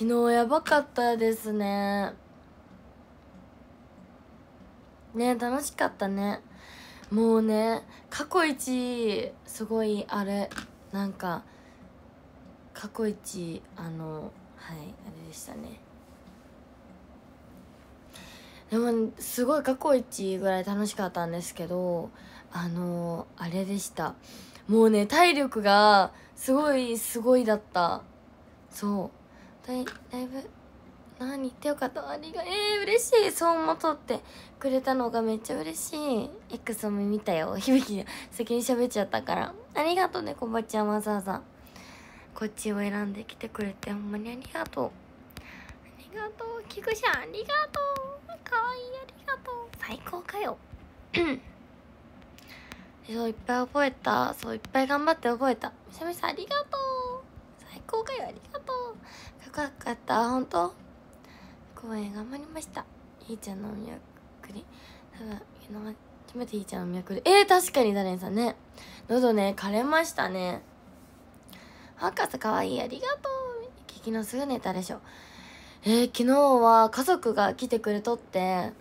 昨日やばかったですね。ね楽しかったね。もうね過去一すごいあれなんか過去一あのはいあれでしたね。でもすごい過去一ぐらい楽しかったんですけどあのあれでした。もうね体力がすごいすごいだった。そう。だいだいぶ。何言ってよかった。ありが？えー、嬉しい。そう思っとってくれたのがめっちゃ嬉しい。X も見たよ。響き先に喋っちゃったから。ありがとうねこばちゃんわざわざ。こっちを選んできてくれてほんまにありがとう。ありがとう。菊ちゃんありがとう。かわいいありがとう。最高かよ。そういっぱい覚えた。そういっぱい頑張って覚えた。みさみさありがとう。最高かよありがとう。かかった。本当？公演頑張りました。ひーちゃんのお見送り。ただ初めてひーちゃんのお見送り。えー、確かにダレンさんね。喉ね枯れましたね。博士かわいいありがとう。聞きのすぐ寝たでしょ。えー、昨日は家族が来てくれとって。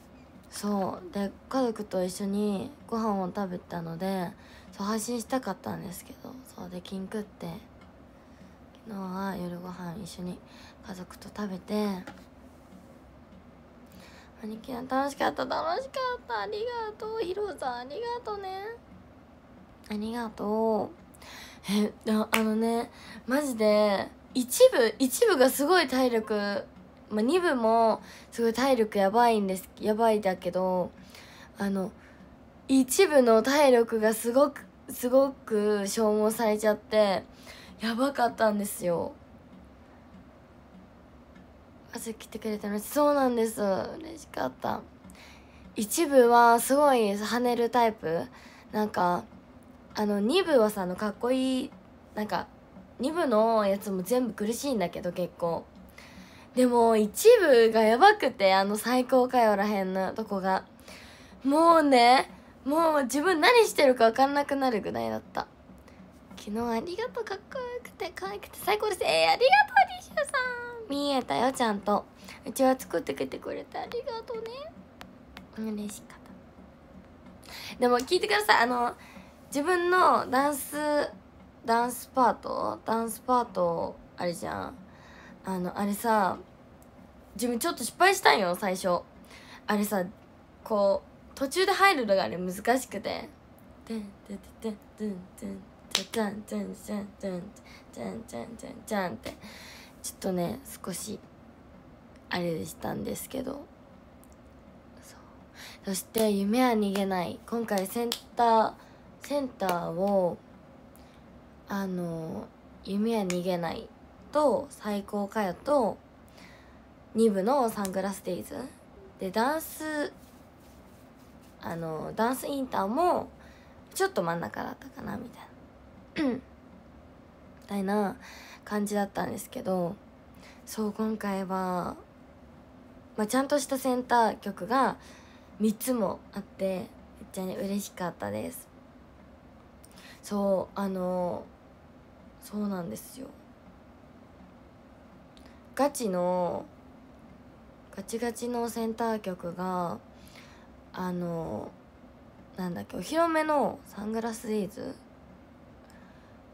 そう。で家族と一緒にご飯を食べたのでそう配信したかったんですけど。そうできんくって昨日は夜ご飯一緒に家族と食べて兄貴楽しかった楽しかった。ありがとうヒロさん。ありがとうね。ありがとう。えあのねマジで一部一部がすごい体力まあ、2部もすごい体力やばいんですやばいだけどあの一部の体力がすごくすごく消耗されちゃってやばかったんですよ。朝来てくれたのそうなんです。嬉しかった。一部はすごい跳ねるタイプ。なんかあの2部はさあのかっこいいなんか2部のやつも全部苦しいんだけど結構。でも一部がやばくてあの最高かよらへんのとこが。もうねもう自分何してるか分かんなくなるぐらいだった。昨日ありがとうかっこよくて可愛くて最高です。えー、ありがとうリシュさん。見えたよちゃんと。うちは作ってきてくれてありがとうね。嬉しかった。でも聞いてください。あの自分のダンスダンスパート？ダンスパートあれじゃん。あのあれさ自分ちょっと失敗したんよ最初。あれさこう途中で入るのがあれ難しくて「てんてんてんてんてんてんてんてんてんてんてんてんてんてんってちょっとね少しあれでしたんですけど。そして「夢は逃げない」今回センターセンターをあの「夢は逃げない」と最高かよと2部のサングラスデイズ。でダンスあのダンスインターもちょっと真ん中だったかなみたいな。みたいな感じだったんですけどそう今回は、まあ、ちゃんとしたセンター曲が3つもあってめっちゃね嬉しかったです。そうあのそうなんですよ。ガチのガチガチのセンター曲があのなんだっけお披露目のサングラスデイズ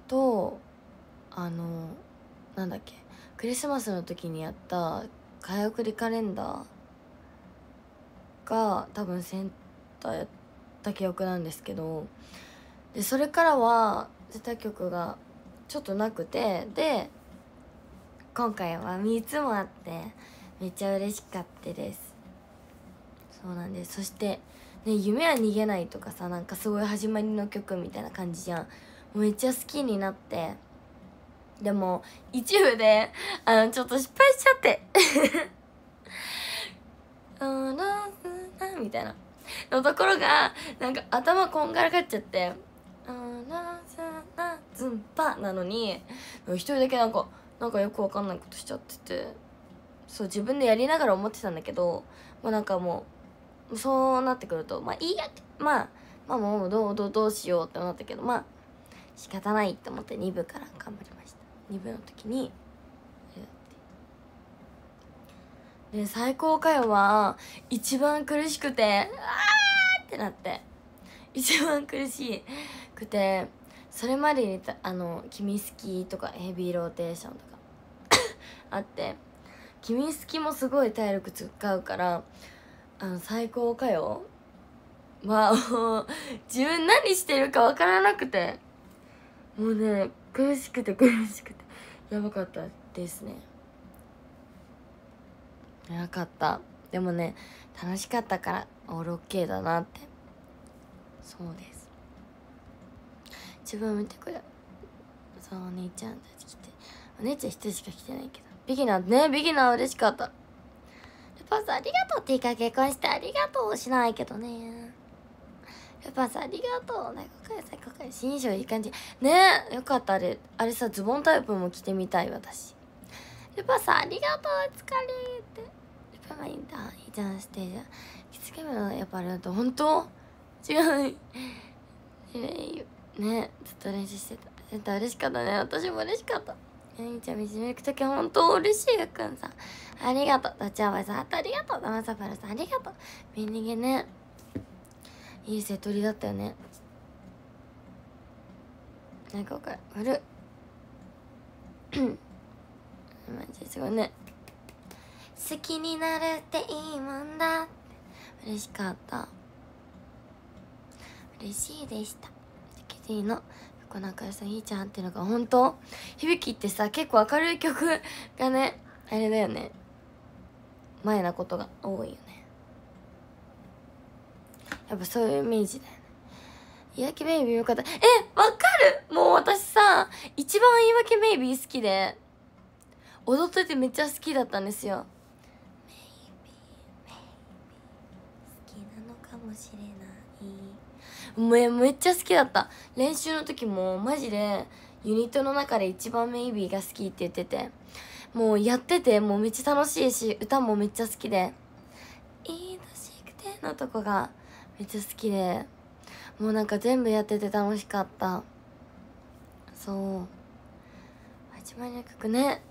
とあのなんだっけクリスマスの時にやった早送りカレンダーが多分センターやった記憶なんですけどでそれからはセンター曲がちょっとなくてで今回は3つもあってめっちゃ嬉しかったです。そうなんです。そしてね夢は逃げないとかさなんかすごい始まりの曲みたいな感じじゃん。めっちゃ好きになって。でも一部であのちょっと失敗しちゃって。みたいな。のところがなんか頭こんがらがっちゃって「あらさズンパ」なのに一人だけなんかなんかよくわかんないことしちゃってて。そう自分でやりながら思ってたんだけどもうなんかもうそうなってくるとまあいいやまあまあもうどうどうどうしようって思ったけどまあ仕方ないって思って2部から頑張りました。2部の時にで最高かよは一番苦しくてあーってなって。一番苦しくてそれまでにあの「君好き」とか「ヘビーローテーション」とか あって「君好き」もすごい体力使うからあの最高かよまあもう自分何してるか分からなくて。もうね苦しくて苦しくて。やばかったですね。やばかった。でもね楽しかったからオールオッケーだなって。そうです。自分見てくれ。そうお姉ちゃんたち来て。お姉ちゃん一人しか来てないけど。ビギナーねビギナー嬉しかった。パスありがとうって言いか結婚してありがとうしないけどね。やっぱさありがとう。ね今回さ今回新衣装いい感じ。ねえよかった。あれあれさズボンタイプも着てみたい私。やっぱさありがとう疲れって。やっぱまあいいんだいいじゃんステージ着付けるのやっぱあれだと本当違う。ねずっと練習してた。センター嬉しかったね。私も嬉しかった。えいちゃん道の行く時本当嬉しいよくんさん。ありがとう。ダチャバイさんありがとう。ダマサパルさんありがとう。ミニゲね。いい瀬取りだったよね。なんかこれ古っ。マジすごいね。好きになるっていいもんだ。嬉しかった。嬉しいでした。キティの横中さんいいちゃんっていうのが本当？響きってさ結構明るい曲がねあれだよね。前なことが多いよね。やっぱそういうイメージだよね。言い訳ベイビーよかった。えわかる！もう私さ一番言い訳ベイビー好きで踊っててめっちゃ好きだったんですよ。メイビーメイビー好きなのかもしれない。もうめっちゃ好きだった。練習の時もマジでユニットの中で一番メイビーが好きって言ってて。もうやっててもうめっちゃ楽しいし歌もめっちゃ好きで「いいしくて」のとこがめっちゃ好きで。もうなんか全部やってて楽しかった。そう。始まりの曲ね。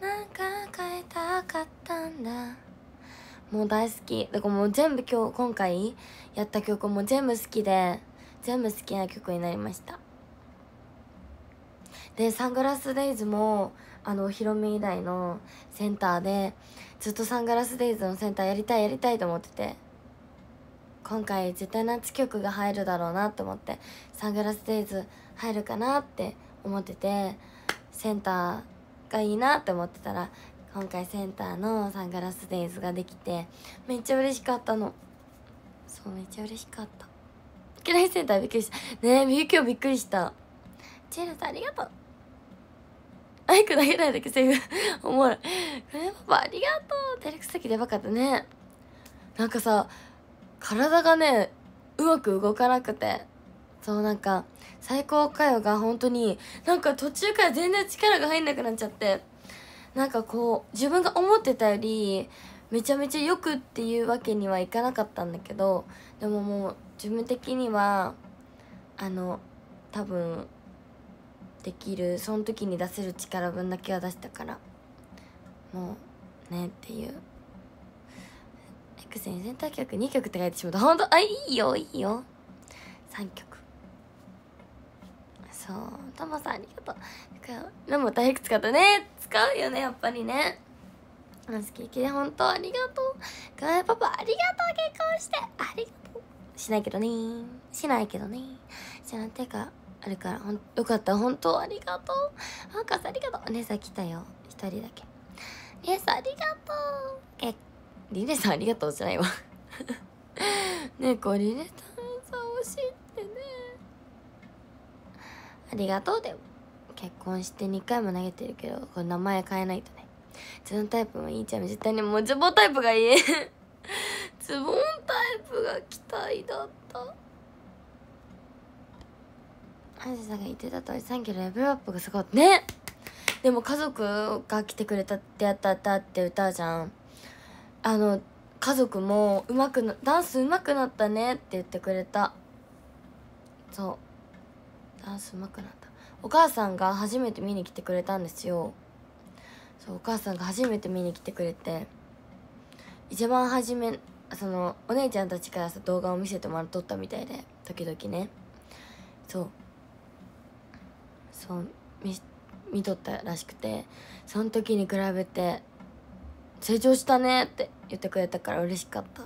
なんか変えたかったんだ。もう大好き。だからもう全部今日今回やった曲も全部好きで全部好きな曲になりました。でサングラスデイズもあのヒロミ以来のセンターでずっとサングラスデイズのセンターやりたいやりたいと思ってて今回絶対夏曲が入るだろうなって思ってサングラスデイズ入るかなって思っててセンターがいいなって思ってたら今回センターのサングラスデイズができてめっちゃ嬉しかったの。そうめっちゃ嬉しかった。いきなり センターびっくりした。ねえみゆきょびっくりした。チェルさんありがとう。アイク投げないだけセーフ。おもろい。えパパありがとう。照れくさきでばかったね。なんかさ体がねうまく動かなくて。そうなんか最高かよが本当に。なんか途中から全然力が入んなくなっちゃって。なんかこう自分が思ってたよりめちゃめちゃよくっていうわけにはいかなかったんだけど。でももう自分的にはあの多分できる。その時に出せる力分だけは出したから。もうねっていう。X にセンター曲2曲って書いてしまった。ほんとあいいよいいよ。3曲。そう。トモさんありがとう。でも大福使ったね。使うよねやっぱりね。好ききで本当ありがとう。かわいパパありがとう結婚して。ありがとう。しないけどねしないけどねしないてかあるからよかった。本当ありがとう。博士ありがとう。姉さん来たよ。一人だけ。姉さんありがとう。えリネさんありがとうじゃないわ。ねこリネさんさ教えてね。ありがとうでも。結婚して2回も投げてるけどこれ名前変えないとね。ズボンタイプもいいじゃん。絶対にもうズボンタイプがいい。ズボンタイプが期待だった。ハジさんが言ってた通り3キロレベルアップがすごい。ね。でも家族が来てくれたってやったったって歌じゃん。あの家族もうまくなダンスうまくなったねって言ってくれた。そう。ダンスうまくなった。お母さんが初めて見に来てくれたんですよ。そうお母さんが初めて見に来てくれて。一番初めそのお姉ちゃんたちからさ動画を見せてもらっとったみたいで時々ね。そう。そう見見とったらしくてその時に比べて「成長したね」って言ってくれたから嬉しかった。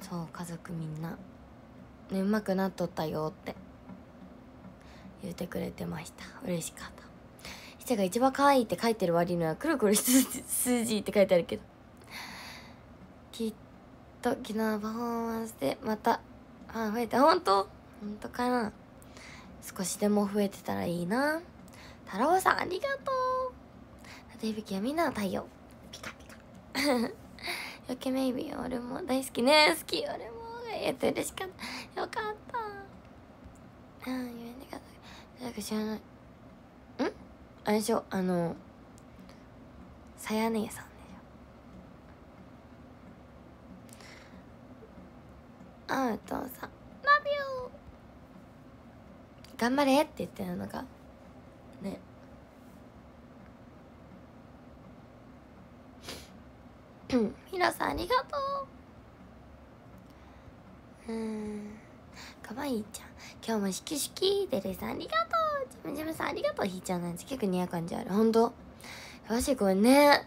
そう家族みんな「ねうまくなっとったよ」って言ってくれてました。嬉しかった。ひちゃが一番可愛いって書いてる割にはくるくる数字って書いてあるけど。きっと昨日のパフォーマンスでまたファン増えた。本当？本当かな？少しでも増えてたらいいな。太郎さんありがとう。縦響きはみんなの太陽。ピカピカ。よけメイビー俺も大好きね。好き。俺も言えて嬉しかった。よかった。うん言えなかった。誰か知らない。ん？あれでしょ？あのさや姉さんあお父さん。Love you 頑張れって言ってるのがね。うん。皆さんありがとう。うん。かわいいちゃん。今日もしきしきデレさんありがとう。ジムジムさんありがとう。ひーちゃんなんて結構似合う感じある。ほんとよしこれね。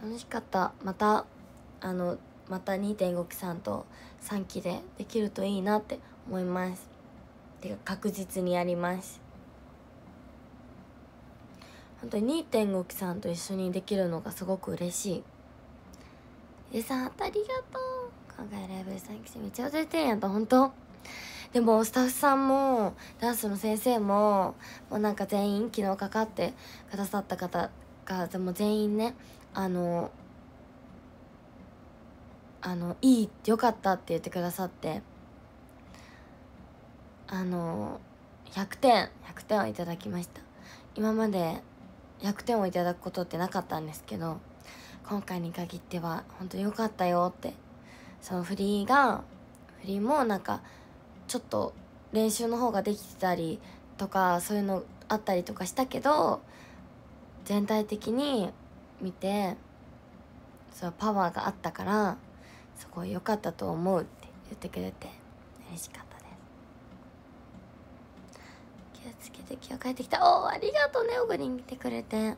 楽しかった。またあのまた2.5期さんと3期でできるといいなって思います。ていうか確実にやります。本当に2.5期さんと一緒にできるのがすごく嬉しい。でさんありがとう。今回ライブで3期生めっちゃ踊れてるやんと本当。でもスタッフさんもダンスの先生ももうなんか全員昨日かかってくださった方がでも全員ねあのあのいいよかったって言ってくださって。あの100点100点をいただきました。今まで100点をいただくことってなかったんですけど今回に限っては本当によかったよってその振りが振りもなんかちょっと練習の方ができてたりとかそういうのあったりとかしたけど全体的に見てそのパワーがあったからすごい良かったと思うって言ってくれて嬉しかった。です気を帰ってきた。おおありがとうねオグリン来てくれて。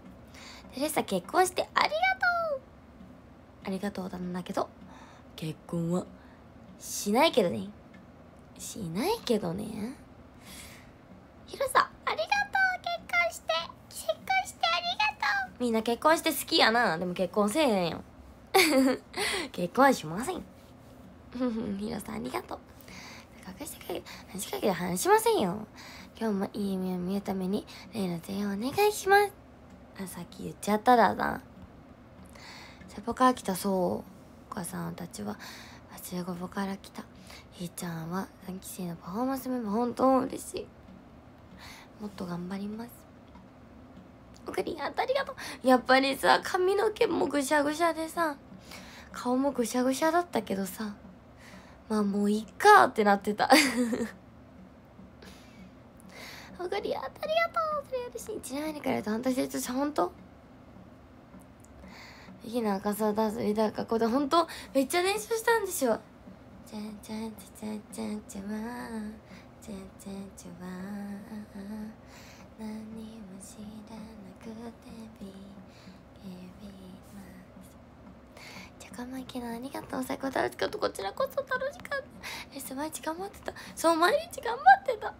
テレサ結婚してありがとう。ありがとうなんだけど。結婚はしないけどね。しないけどね。ヒロさんありがとう。結婚して結婚してありがとう。みんな結婚して好きやな。でも結婚せえへんよ。結婚はしません。ひろさんありがとう。隠してかけ話しかけて話しませんよ。今日もいい夢を見るために例の全員お願いします。あさっき言っちゃっただな。セポから来たそうお母さんたちは忘れごぼから来た。ひーちゃんは3期生のパフォーマンスメンバー本当嬉しい。もっと頑張ります。おかりありがとう。やっぱりさ髪の毛もぐしゃぐしゃでさ顔もぐしゃぐしゃだったけどさまあもういっかってなってた。おかりありがとうそれ嬉し。いちなみにから言うと反対してる本当？できな赤さダンスみたいな格好で本当めっちゃ練習したんですよじゃんじゃんじゃんじゃんじゃんじゃんじゃんじゃんじゃん何も知らなくてビビますじゃがまけのありがとう最高楽しかったこちらこそ楽しかったレス毎日頑張ってたそう毎日頑張ってた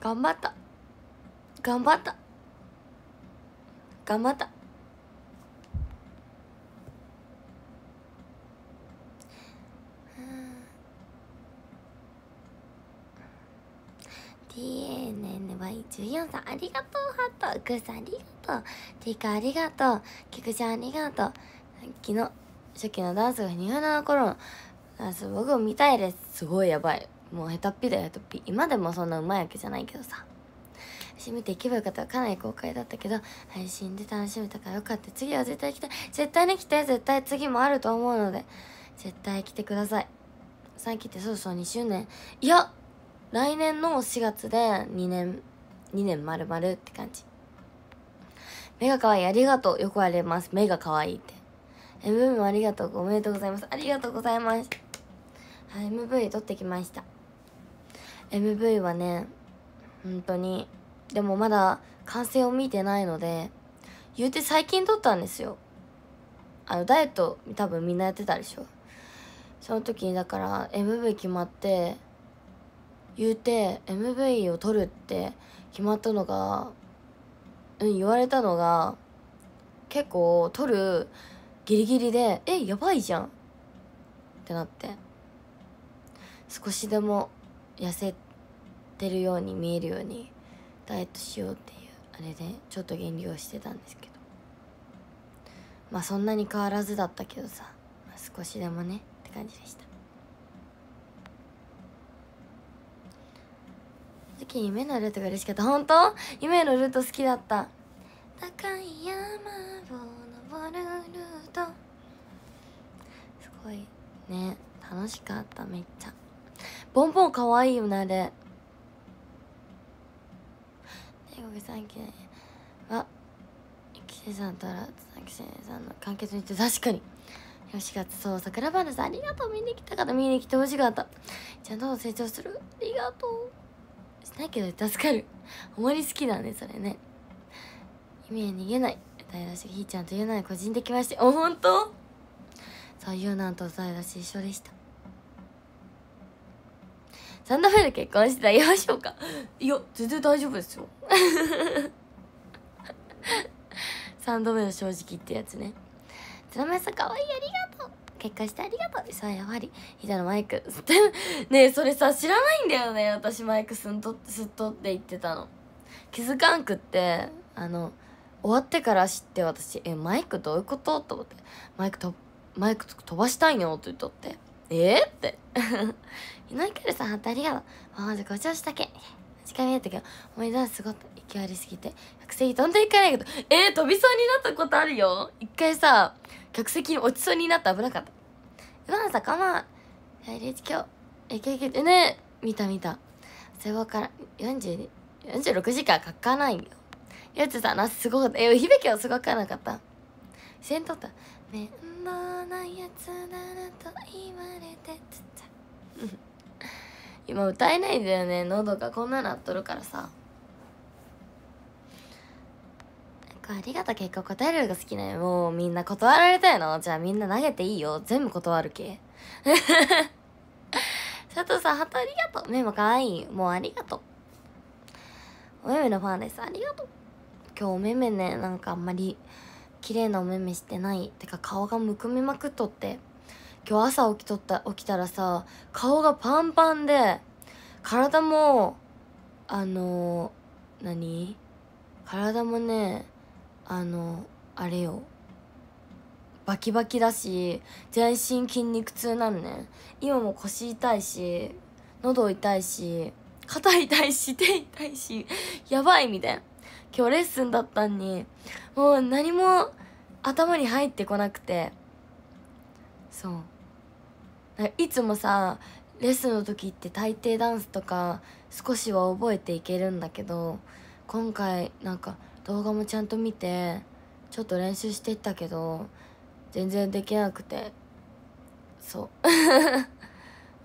頑張った。頑張った。頑張った。TNNY14 さんありがとうハートグーさんありがとう。ティカありがとう。キクちゃんありがとう。さっきの初期のダンスが苦手な頃のダンス僕も見たいです。すごいやばい。もう下手っぴだよ。下手っぴ今でもそんなうまいわけじゃないけどさ。私見ていけばよかった。かなり公開だったけど配信で楽しめたからよかった。次は絶対来たい絶対に来て。絶対次もあると思うので。絶対来てください。3期ってそろそろ2周年。いや来年の4月で2年2年丸々って感じ。目が可愛い。ありがとう。よく言われます。目が可愛いって。MV もありがとう。おめでとうございます。ありがとうございます。MV 撮ってきました。MV はね本当に。でもまだ完成を見てないので言うて最近撮ったんですよ。あのダイエット多分みんなやってたでしょ。その時にだから MV 決まって言うて MV を撮るって決まったのがうん言われたのが結構撮るギリギリでえやばいじゃんってなって。少しでも痩せてるように見えるようにダイエットしようっていうあれでちょっと減量してたんですけど。まあそんなに変わらずだったけどさ、まあ、少しでもねって感じでした。時に夢のルートが嬉しかった。本当？夢のルート好きだった。高い山を登るルート。すごいね。楽しかった。めっちゃ。ボンボンかわいいよねあれ。英国三期は岸さんとら木さんの完結にて確かに。4月そう。桜花さんありがとう。見に来た方見に来てほしかった。ちゃんと成長する。ありがとう。しないけど助かる。あまり好きだねそれね。夢へ逃げない。歌い出しひーちゃんとゆうな個人的まして。お本当？そうゆうなんと歌い出し一緒でした。3度目で結婚してあげましょうか？いや全然大丈夫ですよ。3度目の正直ってやつねつらめさんかわいいありがとう結婚してありがとうさあやはり膝のマイク ねえそれさ知らないんだよね。私マイクすんとすっとって言ってたの。気づかんくってあの終わってから知って私えマイクどういうこと？と思ってマイクとマイク飛ばしたいのって言っとってえ？ー、って井上けるさんありがとう。まずご調子だけ。時間見えたけど思い出すごと勢いありすぎて。客席飛んでいかないけどえー、飛びそうになったことあるよ。一回さ客席に落ちそうになって危なかった。うわさかまんリーチ今日えけけてね。見た見た。背後から40 46時間かかないよ。やつさなすごかった。え響きはすごくなかった。先頭った。面倒なやつだなと言われてつっちゃ今歌えないんだよね。喉がこんななっとるからさ。ありがとう結構答えるのが好きなよ。もうみんな断られたよな。じゃあみんな投げていいよ。全部断るけ。佐藤さんハートありがとう。目もかわいいもうありがとう。おめめのファンです。ありがとう。今日おめめねなんかあんまり綺麗なお目目してない。てか顔がむくみまくっとって。今日朝起きとった起きたらさ顔がパンパンで体もあの何？体もねあのあれよ。バキバキだし全身筋肉痛なんね今も腰痛いし喉痛いし肩痛いし手痛いしやばいみたいな。今日レッスンだったんにもう何も頭に入ってこなくて。そう。いつもさレッスンの時って大抵ダンスとか少しは覚えていけるんだけど今回なんか動画もちゃんと見てちょっと練習していったけど全然できなくてそう。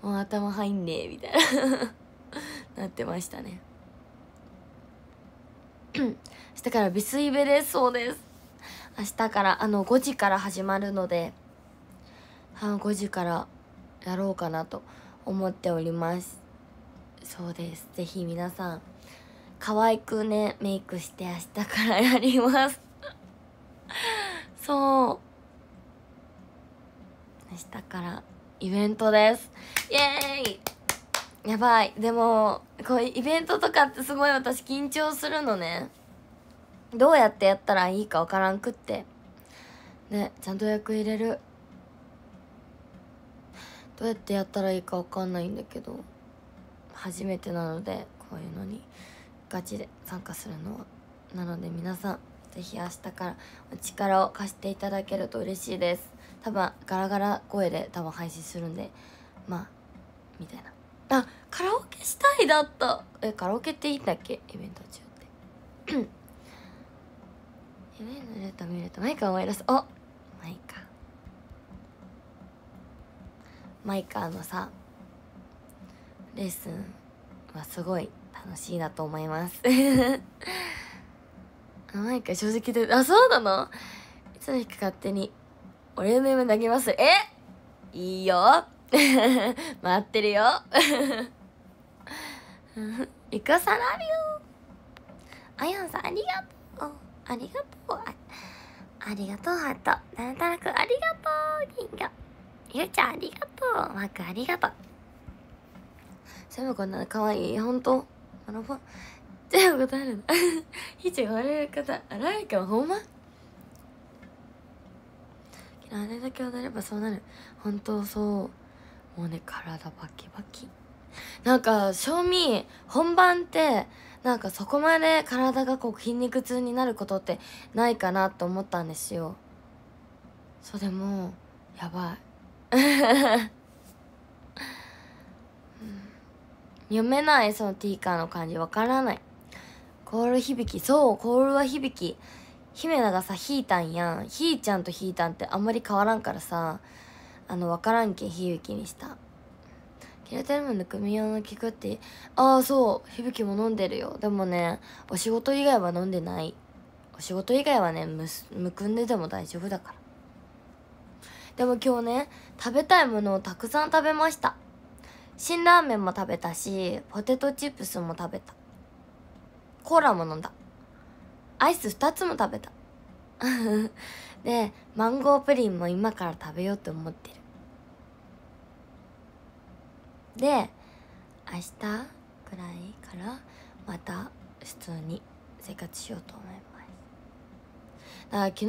もう頭入んねえみたいな。なってましたね。明日からビスイベです。そうです。明日からあの5時から始まるので半5時からやろうかなと思っております。そうです。ぜひ皆さん可愛くねメイクして明日からやります。そう。明日からイベントです。イエーイ。やばい。でもこうイベントとかってすごい私緊張するのね。どうやってやったらいいかわからんくって。ねちゃんと予約入れる。どうやってやったらいいかわかんないんだけど初めてなのでこういうのにガチで参加するのは。なので皆さん是非明日からお力を貸していただけると嬉しいです。多分ガラガラ声で多分配信するんでまあみたいな。あカラオケしたいだった。えカラオケっていいんだっけ？イベント中って。夢のルート見ると。マイカ思い出す。おマイカマイカーのさレッスンはすごい楽しいなと思います。マイカー正直であそうなの？いつの日か勝手に俺の夢投げます。え？いいよ。待ってるよ。いかさらるよあやんさんありがとう。ありがとう。あありがとうハート。なんとなくありがとう銀河ゆうちゃんありがとう。マークありがとう。全部こんなかわいいほんとあのファン全部答えるの？ひちが笑える方あらいかほんま？あれだけ踊ればそうなる。本当そう。もうね体バキバキ。なんか賞味本番ってなんかそこまで体がこう筋肉痛になることってないかなと思ったんですよ。そうでもやばい、読めないそのティーカーの感じわからない。コール響き。そうコールは響き。姫田がさひいたんやん。ひーちゃんとひいたんってあんまり変わらんからさあの分からんけん響きにした。キラテルムの組み合わの聞くって。ああそう。響きも飲んでるよ。でもねお仕事以外は飲んでない。お仕事以外はねむむくんでても大丈夫だから。でも今日ね食べたいものをたくさん食べました。辛ラーメンも食べたしポテトチップスも食べた。コーラも飲んだ。アイス2つも食べた。でマンゴープリンも今から食べようと思ってる。で明日ぐらいからまた普通に生活しようと思います。だから昨日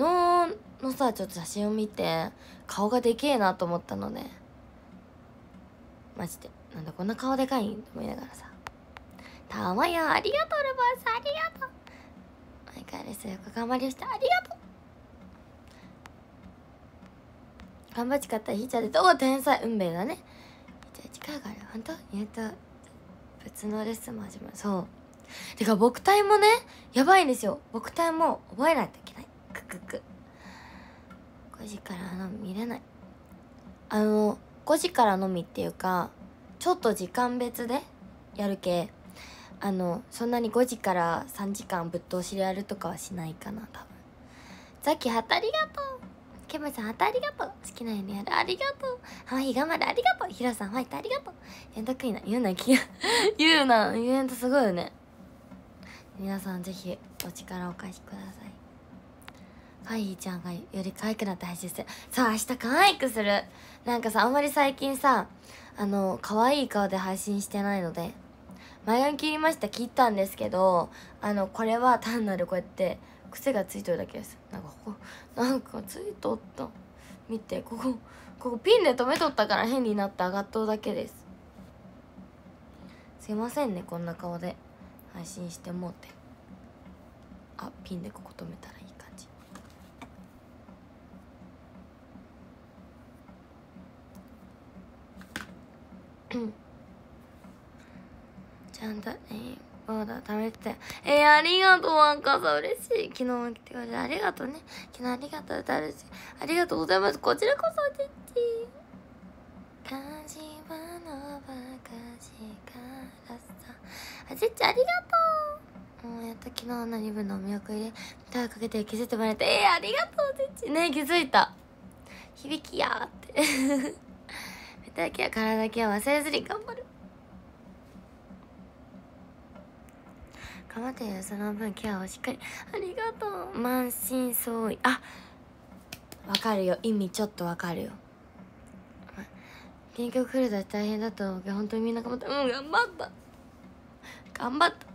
のさちょっと写真を見て顔がでけえなと思ったのでマジで。なんだこんな顔でかいん？と思いながらさ「たまやありがとうルバースありがとう」毎回ですよく頑張りましたありがとう。頑張っちかったひーちゃんでどう天才？運命だね。ひーちゃん力がある。本当？言うと別のレッスンも始まる。そう。てか僕体もねやばいんですよ。僕体も覚えないといけない。ククク。5時からの見れない。あの5時からのみっていうかちょっと時間別でやるけあのそんなに5時から3時間ぶっ通しでやるとかはしないかな多分。ザキハトありがとう。ケムさんハトありがとう。好きなようにやる。ありがとう。ハワイ頑張る。ありがとう。ヒロさんファイトありがとう。やんとくいな。言うな気が 言うな。言うとすごいよね。皆さんぜひお力をお貸しください。ファイーちゃんがより可愛くなって配信するさあ明日可愛くする。なんかさあんまり最近さあの可愛い顔で配信してないので前髪切りました。切ったんですけどあのこれは単なるこうやって癖がついてるだけです。なんかここなんかついとった。見てここここピンで留めとったから変になって上がっとるだけです。すいませんねこんな顔で配信してもうて。あピンでここ留めたらいい感じうん ちゃんと、えー、ボーダー食べてたよ。えー、ありがとう、ワンカさん。嬉しい。昨日も来てくれてありがとうね。昨日ありがとう、歌るし。ありがとうございます。こちらこそ、ちっち。感じはのばかしからさ。あ、ちっちありがとう。もうやっと昨日の2分のお見送りで、歌をかけて気づいてもらえて、えー、ありがとう、ちっち。ね気づいた。響きやーって。目だけは体だけは忘れずに頑張る。頑張ってその分ケアをしっかり。ありがとう。満身創痍。あわかるよ。意味ちょっとわかるよ。原曲来るだ大変だと思うけど本当にみんな頑張ったうん頑張った。頑張った。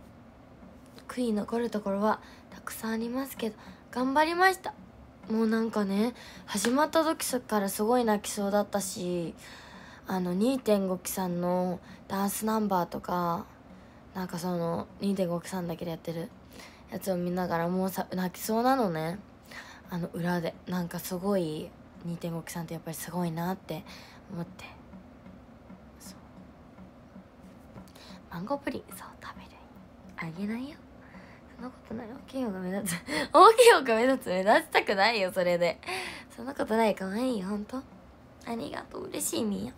悔い残るところはたくさんありますけど頑張りました。もうなんかね始まった時からすごい泣きそうだったしあの2.5期さんのダンスナンバーとかなんかその2.5期さんだけでやってるやつを見ながらもうさ泣きそうなのね。あの裏で。なんかすごい2.5期さんってやっぱりすごいなって思って。そう。マンゴープリンそう食べる。あげないよ。そんなことない。大きい方が目立つ。大きい方が目立つ。目立ちたくないよそれで。そんなことない。かわいいよほんと。ありがとう。嬉しいみや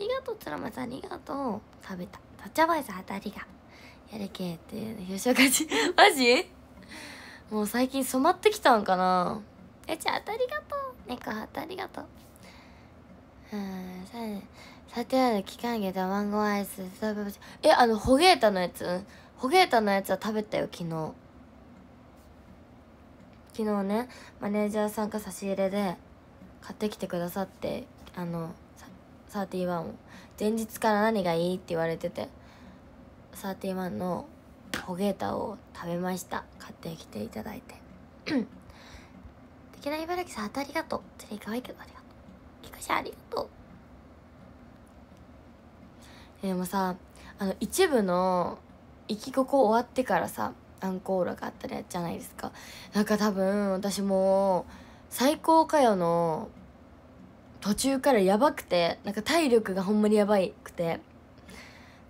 りがとうつらまさん。ありがとう。食べた。タッチャバイス当たりが。やるけって優勝勝ちマジ？もう最近染まってきたんかな？えちゃあありがとう。猫ハートありがとう。うんささてある期間限定マンゴーアイスえあのホゲータのやつ？ホゲータのやつは食べたよ昨日。昨日ねマネージャーさんが差し入れで買ってきてくださってあの31を。前日から何がいいって言われてて31のホゲータを食べました。買ってきていただいて。敵ない茨城さんありがとう。ツリー可愛いけどありがとう。キカシありがとう。でもさあの一部の生きここ終わってからさアンコールがあったらやじゃないですか。なんか多分私も最高かよの途中からやばくてなんか体力がほんまにやばいくて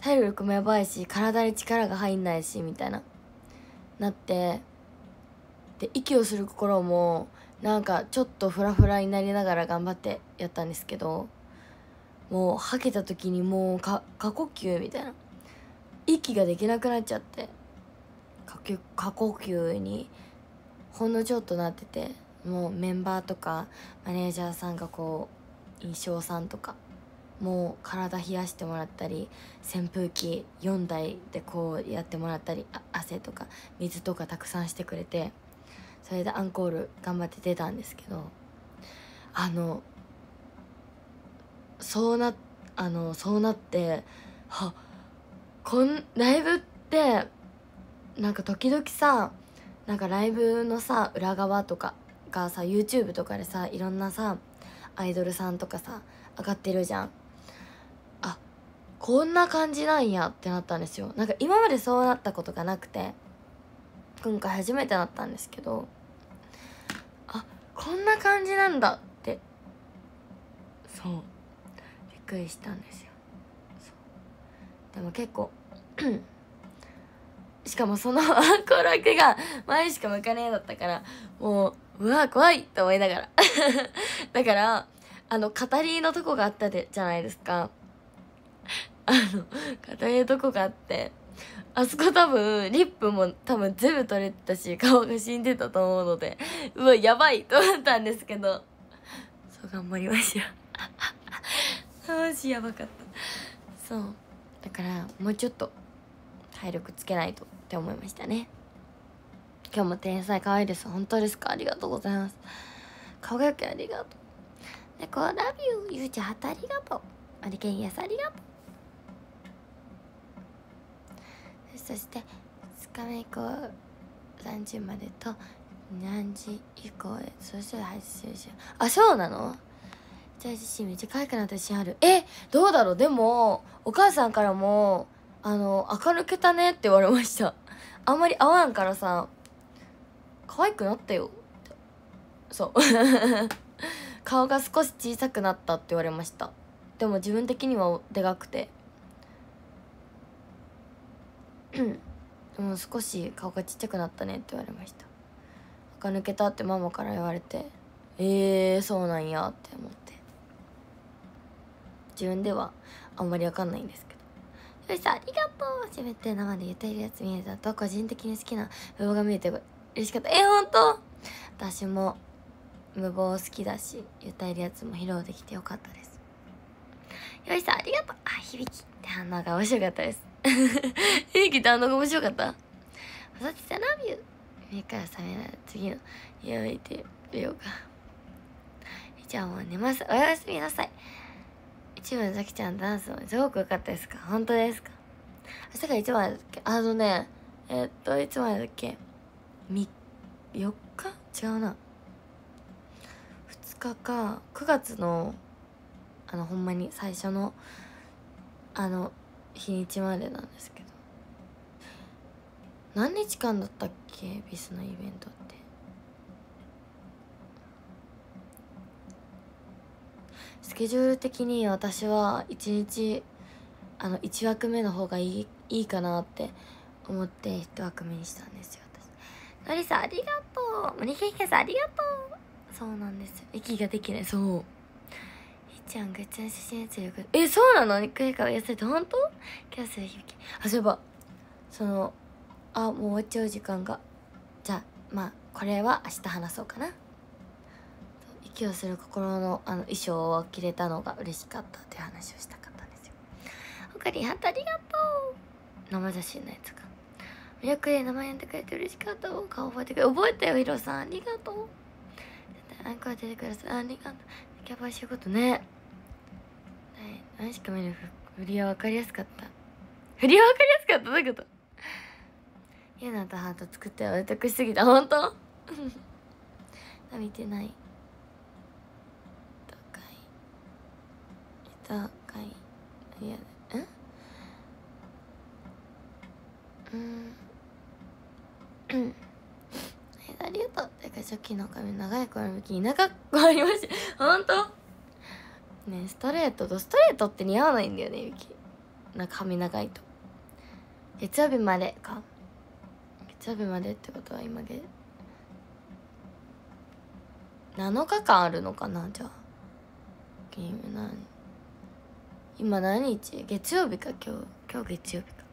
体力もやばいし体に力が入んないしみたいななってで息をする心もなんかちょっとフラフラになりながら頑張ってやったんですけどもう吐けた時にもう過呼吸みたいな。息ができなくなっちゃって過呼吸にほんのちょっとなっててもうメンバーとかマネージャーさんがこう印象さんとかもう体冷やしてもらったり扇風機4台でこうやってもらったり汗とか水とかたくさんしてくれてそれでアンコール頑張って出たんですけどあのそうなあのそうなってはこんライブってなんか時々さなんかライブのさ裏側とかがさ YouTube とかでさいろんなさアイドルさんとかさ上がってるじゃん。あこんな感じなんやってなったんですよ。なんか今までそうなったことがなくて今回初めてなったんですけどあこんな感じなんだってそうびっくりしたんですよ。でも結構 しかもその アンコール明けが前しか向かねえだったからもううわ怖いって思いながら。だからあの語りのとこがあったでじゃないですか。あの語りのとこがあってあそこ多分リップも多分全部取れてたし顔が死んでたと思うのでうわやばいと思ったんですけど。そう頑張りました。マジやばかった。そう。だからもうちょっと体力つけないとって思いましたね。今日も天才可愛いです。本当ですか？ありがとうございます。顔がよくありがとう。猫ラビューゆうちゃんありがとう。ありけんやさありがとう。そして2日目以降3時までと何時以降へそして配信しあそうなの？じゃあ自身めっちゃ可愛くなった自信ある。えどうだろう？でもお母さんからもあの垢抜けたねって言われました。あんまり合わんからさ。可愛くなったよ。そう。顔が少し小さくなったって言われました。でも自分的にはでかくて。でも少し顔がちっちゃくなったねって言われました。垢抜けたってママから言われてえー、そうなんやって思って。自分ではあんまりわかんないんですけど。よしありがとう。初めて生で言っているやつ見えたと個人的に好きな動画見えて嬉しかった。えほんと私も無謀好きだし歌えるやつも披露できてよかったです。よいさんありがとう。あ響き。って反応が面白かったです。響きって反応が面白かった？さてさラビュー目から覚めない。次のやめてみようか。じゃあもう寝ます。おやすみなさい。一番ザキちゃんダンスもすごく良かったですか？本当ですか？明日が一番だっけ？あのねえ、っといつまでだっけ？3 4日？違うな。2日か。9月のあのほんまに最初のあの日にちまでなんですけど。何日間だったっけ？ビスのイベントって。スケジュール的に私は1日あの1枠目の方がいいいいかなって思って一枠目にしたんですよ。のりさんありがとう。もにけんけさんありがとう。そうなんですよ。息ができない。そう。ひーちゃん、ぐっちゃん出身熱。え、そうなの？にく下か痩せて、ほんとキャスひき。あ、そういえば、その、あ、もう終わっちゃう時間が。じゃあ、まあ、これは明日話そうかな。息をする心のあの衣装を着れたのが嬉しかったっていう話をしたかったんですよ。おかりはんとありがとう。生写真のやつか。200名前呼んでくれて嬉しかった顔覚えてくれ。覚えたよヒロさん。ありがとう。アンコー出てください。ありがとう。キャバ仕事ね。はい。何しか見る振りは分かりやすかった。振りは分かりやすかった？どういうこと？ゆなとハート作ってお得しすぎた。本当？見てない。とい。とかい。いやうん。うん。ありがとう。てか初期の髪長い頃の時田舎っ子ありました。本当？ねストレートとストレートって似合わないんだよねゆきな髪長いと。月曜日までか？月曜日までってことは今で7日間あるのかなじゃあ。ゲーム何今何日？月曜日か今日。今日月曜日か。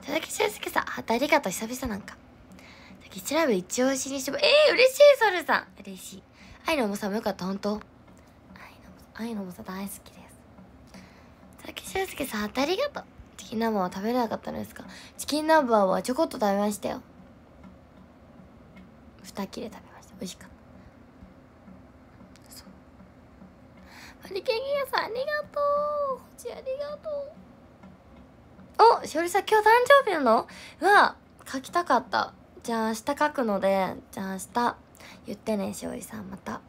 佐々木俊介さん。ありがとう。久々なんか。ギチラブ一押しにしても、えー、嬉しい、ソルさん。嬉しい。愛の重さもよかった、本当？愛の重さ大好きです。佐木俊介さん、ありがとう。チキン南蛮は食べれなかったのですか？チキン南蛮はちょこっと食べましたよ。二切れ食べました。美味しかった。そう。マリケンギアさん、ありがとう。こちありがとう。お、しおりさん、今日誕生日なの？うわ、書きたかった。じゃあ明日書くのでじゃあ明日言ってねしおりさんまた。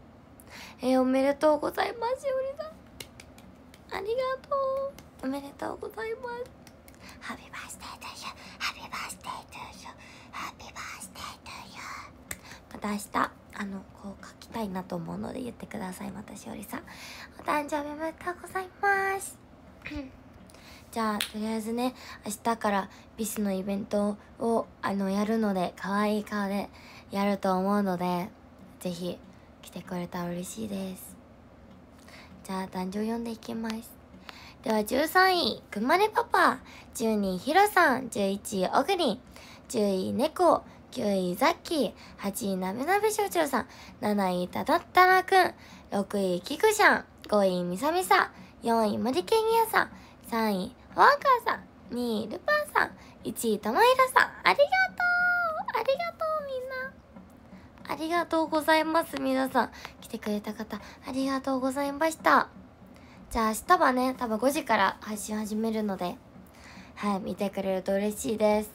えー、おめでとうございますしおりさん。ありがとう。おめでとうございます。 Happy birthday to you Happy birthday to you Happy birthday to you また明日あのこう書きたいなと思うので言ってくださいまたしおりさん。お誕生日おめでとうございます じゃあとりあえずね明日からビスのイベントをあのやるので可愛い顔でやると思うのでぜひ来てくれたら嬉しいです。じゃあ誕生読んでいきます。では13位くまれパパ。12位ひろさん。11位おぐりん10位猫。9位ザッキー。8位なべなべ少女さん。7位ただったらくん。6位キクシャン。5位みさみさ4位森ケンギアさん。3位ワーカーさん、2位、ルパンさん、1位、ともひろさん、ありがとうありがとうみんなありがとうございます、皆さん。来てくれた方、ありがとうございました。じゃあ明日はね、多分5時から配信始めるので、はい、見てくれると嬉しいです。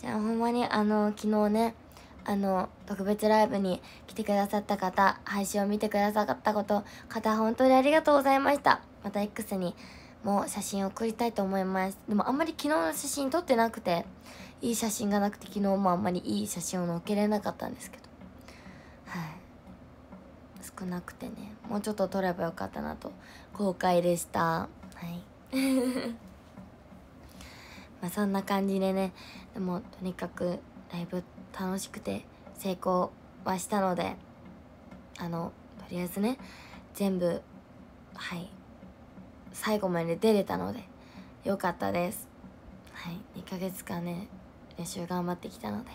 じゃあほんまに、あの、昨日ね、あの、特別ライブに来てくださった方、配信を見てくださったこと、方、本当にありがとうございました。また X にも写真を送りたいと思います。でもあんまり昨日の写真撮ってなくていい写真がなくて昨日もあんまりいい写真を載っけれなかったんですけど。はい。少なくてね。もうちょっと撮ればよかったなと。後悔でした。はい。まあそんな感じでね。でもとにかくライブ楽しくて成功はしたのであのとりあえずね全部はい。最後まで出れたのでよかったです。はい2ヶ月間ね練習頑張ってきたので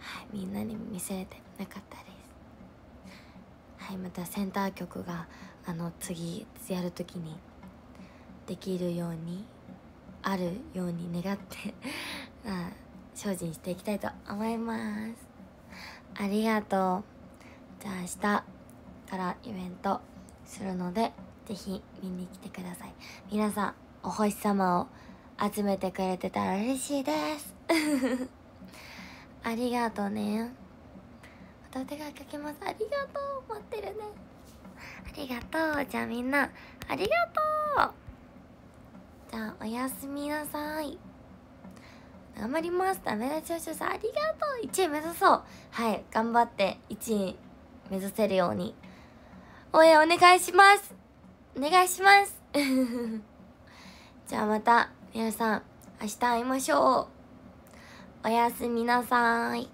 はいみんなに見せれてなかったです。はいまたセンター曲があの次やるときにできるようにあるように願って あ精進していきたいと思います。ありがとう。じゃあ明日からイベントするのでぜひ見に来てください。皆さんお星様を集めてくれてたら嬉しいです。ありがとうね。またお手紙かけます。ありがとう。待ってるね。ありがとう。じゃあみんなありがとう。じゃあおやすみなさい。頑張ります。ダメ出しをさんありがとう。1位目指そう。はい。頑張って1位目指せるように。応援お願いします。お願いします。じゃあまた皆さん明日会いましょう。おやすみなさい。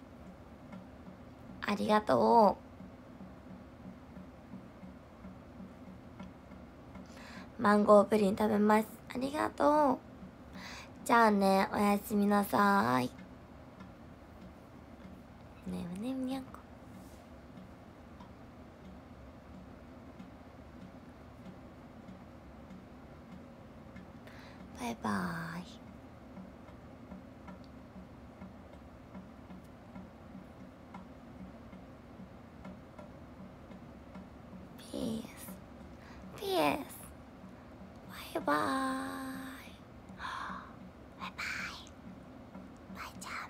ありがとう。マンゴープリン食べます。ありがとう。じゃあねおやすみなさい。ねむねむにゃんこ。Bye bye. Peace. Peace. Bye bye. bye bye. Bye,